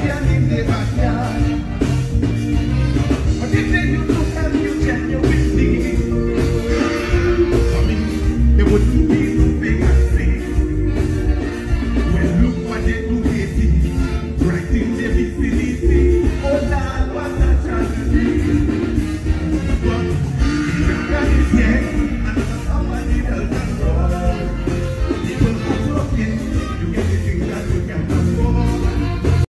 Indian in the backyard.